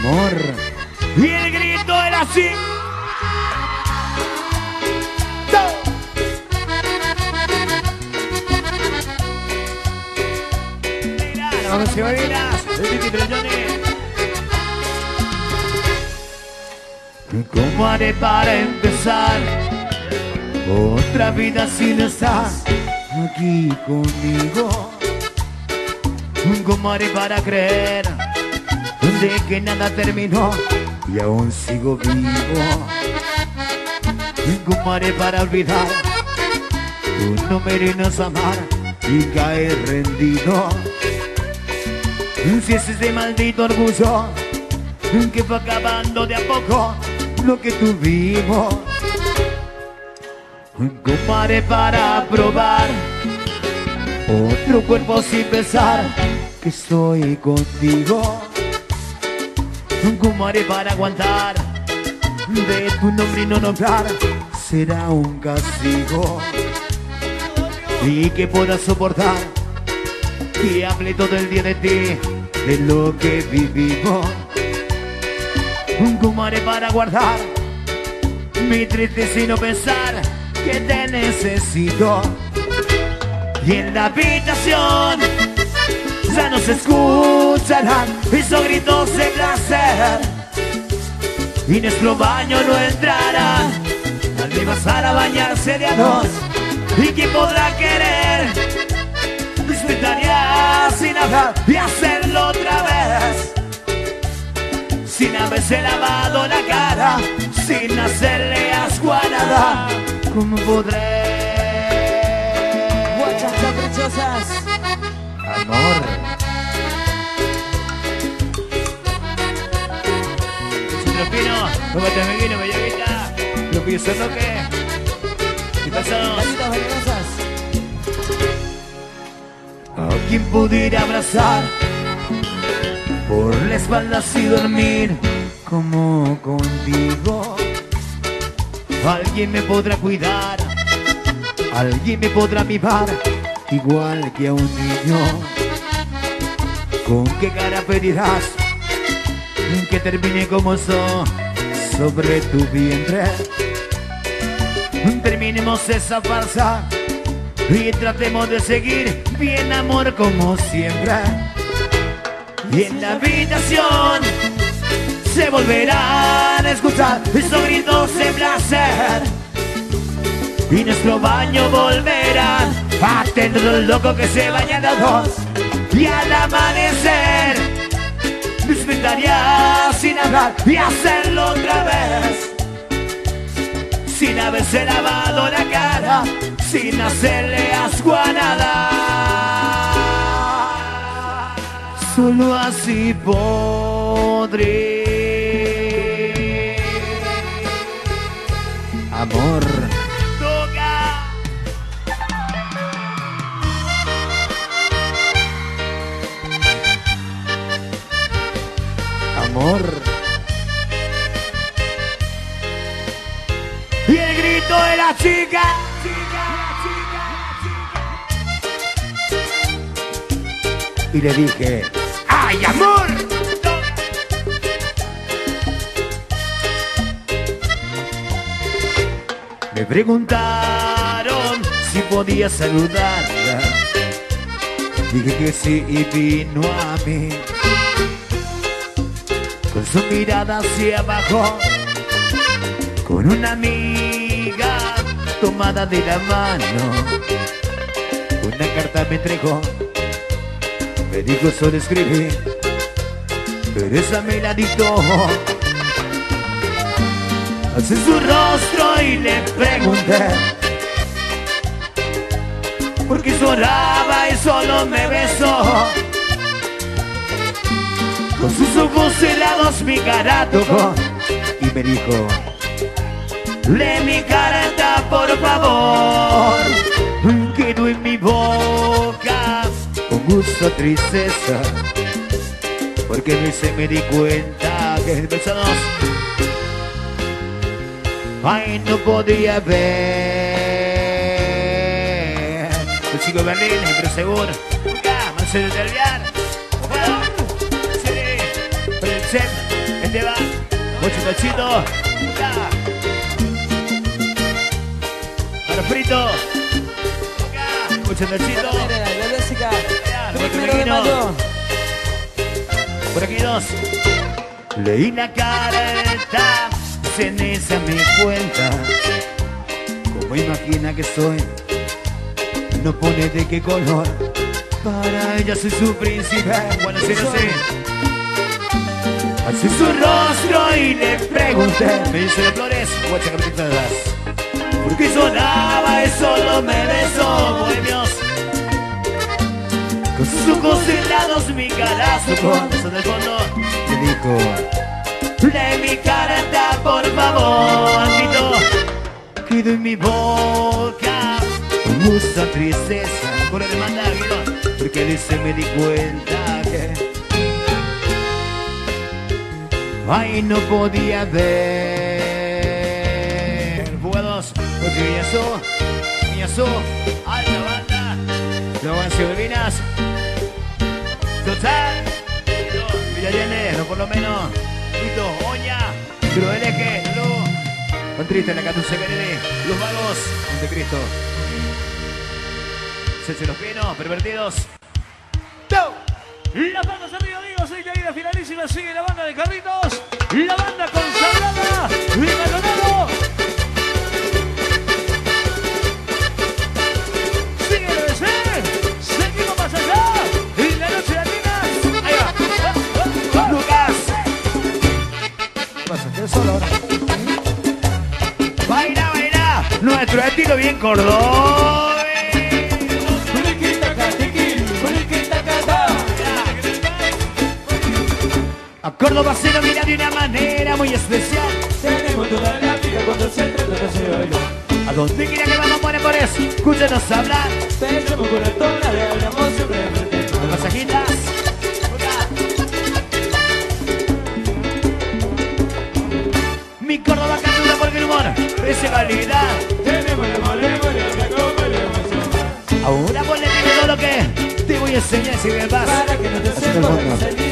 Amor. Y el grito era así. Vamos. ¿Cómo haré para empezar otra vida si no estás aquí conmigo? ¿Cómo haré para creer de que nada terminó y aún sigo vivo? ¿Cómo para olvidar tu número y nos amar y caer rendido? Si ese es de maldito orgullo que fue acabando de a poco lo que tuvimos. ¿Cómo haré para probar otro cuerpo sin pensar que estoy contigo? ¿Cómo haré para aguantar de tu nombre y no nombrar? Será un castigo y que pueda soportar que hable todo el día de ti, de lo que vivimos. ¿Cómo haré para guardar mi tristeza y no pensar que te necesito? Y en la habitación ya no se escucharán esos gritos de placer. Y nuestro baño no entrará al misma sala a bañarse de a dos. ¿Y quién podrá querer? Disfrutaría sin hablar y hacerlo otra vez sin haberse lavado la cara, sin hacerle asco a nada. ¿Cómo podré? Guachas caprichosas. Amor. Tropino, tómate mi vino, bellavita. Lo yo lo que. ¿Qué pasó? ¿A quién pudiera abrazar? Por la espalda así dormir como contigo. Alguien me podrá cuidar, alguien me podrá mimar, igual que a un niño. ¿Con qué cara pedirás que termine como so sobre tu vientre? Terminemos esa farsa y tratemos de seguir bien amor como siempre. Y en la habitación se volverán a escuchar esos gritos de placer. Y nuestro baño volverá a tener el loco que se baña de dos. Y al amanecer disfrutaría sin hablar y hacerlo otra vez. Sin haberse lavado la cara, sin hacerle asco a nada. Solo así podré. Amor. Y el grito de la chica. Y le dije, ¡Ay, amor! Me preguntaron si podía saludarla. Dije que sí y vino a mí. Con su mirada hacia abajo, con una amiga tomada de la mano. Una carta me entregó me dijo solo escribir, pero esa me la dictó. Hace su rostro y le pregunté por qué lloraba y solo me besó. Con sus ojos helados mi cara tocó. Y me dijo, lee mi carta por favor, quedó en mi boca con gusto tristeza porque ni se me di cuenta que empezamos ay no podía ver. El chico Berlín pero seguro acá Marcelo Delviar sí, pero el chef te va. Mucho tachito. Acá. Para frito. Mirá, otro Primero. Por aquí dos. Leí la carta, en esa me cuenta. Como imagina que soy, no pone de qué color. Para ella soy su príncipe. Bueno, sí, no sé. Así su rostro y le pregunté. Me dice de flores, guacha camiseta de das. Porque sonaba y solo me besó, bohemios. Con sus ojos helados, mi cara, su corazón del fondo. Le dijo, De mi carta, por favor, grito. Quedo en mi boca mucha tristeza. Por el mandagino, porque dice me di cuenta que. Ay, no podía ver. Porque Viñazú, Viñazú, alta banda. En Silvinas. Total. Villarene, no por lo menos. Vito, Oña, Cruel Eje, Lu. Con triste la Catuce Querede, Los Vagos, Montecristo. Cese los Pinos, pervertidos. Las bandas arriba, amigos, seis caídas finalísimas, sigue la banda de Carritos, la banda consagrada y Maldonado. Sigue el BC, seguimos más allá, y la noche latina. Ahí va. Lucas, ¿qué pasa? ¿Qué solo ahora? baila, baila. Nuestro estilo bien cordón. A Córdoba se lo mira de una manera muy especial. Tenemos toda la vida cuando se trata de hacer baile. A donde quiera que vamos por por eso, escúchanos hablar. La tona de hablamos siempre de frente. Masajitas. Mi Córdoba cantura porque el humor es calidad. Tenemos la mole. Ahora ponle todo lo que te voy a enseñar si me vas. Para que no te Así que sepas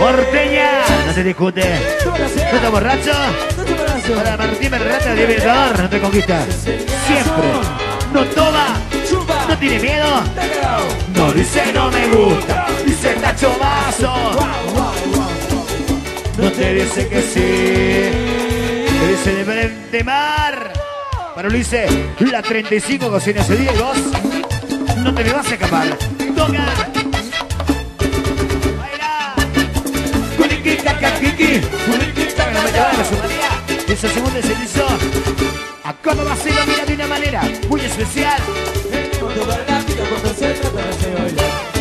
porteña, no se discute. ¿No borracho? te brazo. Para Martín Berrata Libertador no te conquista. Siempre. No toma, no tiene miedo. No dice no me gusta, dice tacho vaso. No te dice que sí, te dice de frente mar. Para Ulises, la 35 cocina ese día y vos no te me vas a escapar. Toca. Caca, kiki. Culiqui, caca, no me te vayas, María. Esa segunda se hizo. A Córdoba se lo mira de una manera muy especial.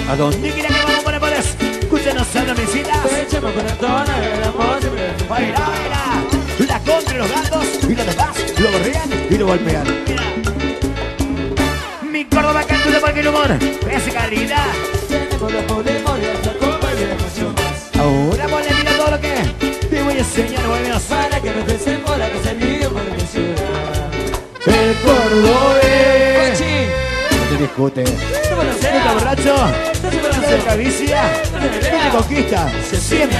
A donde quiera que vamos por pones, escúchanos a la mesita. Pensamos con la tona de hablamos siempre de frente. Baila, baila. La contra los gatos y los demás lo borrean y lo golpean. Mira. Mi Córdoba cantura porque el humor es calidad. Tenemos la Para que no te sepas la el idioma de mi ciudad. El cordobés. No te discute. me lo ¿No estás borracho? No me lo ¿No te seas. caricia? ¿No te conquista? Siempre.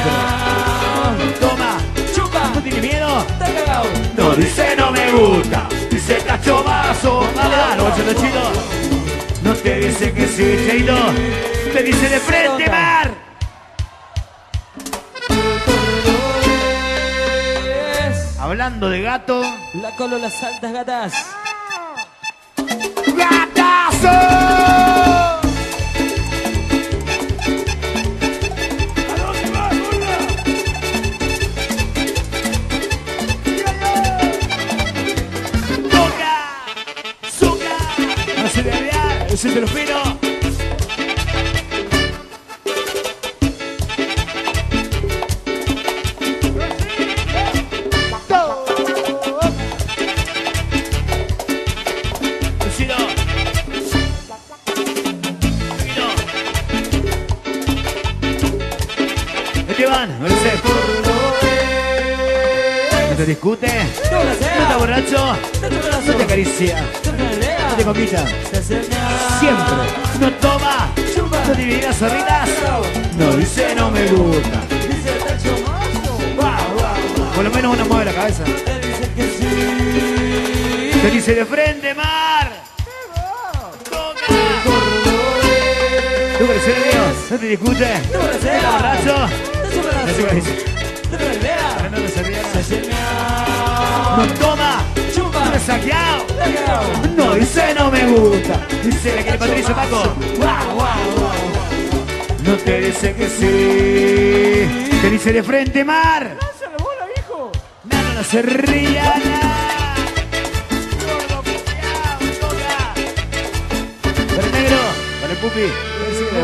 Toma. Chupa, ¿No tiene miedo? está cagado. No dice no me gusta, dice cacho vaso. Ah, no, chino chino. No te dice que sí, Cheito. Te dice de frente, mar. Hablando de gato. La colo las altas gatas. ¡Gatazo! Se te lo te discute? ¿No seas. borracho? No te lo ¿No te acaricia? Copita. Siempre. No toma. No divinas zorritas. No dice no me gusta. Por lo menos uno mueve la cabeza. Te dice de frente, Mar. ¿Tú crees Dios? ¿No te discute? ¿Estás borracho? No sé qué No toma. No me saqueado. No dice no me gusta. Dice la que le Patricio Paco. No te dice que sí. Te dice de frente, Mar. No, no, no se el negro, para el pupi. Decime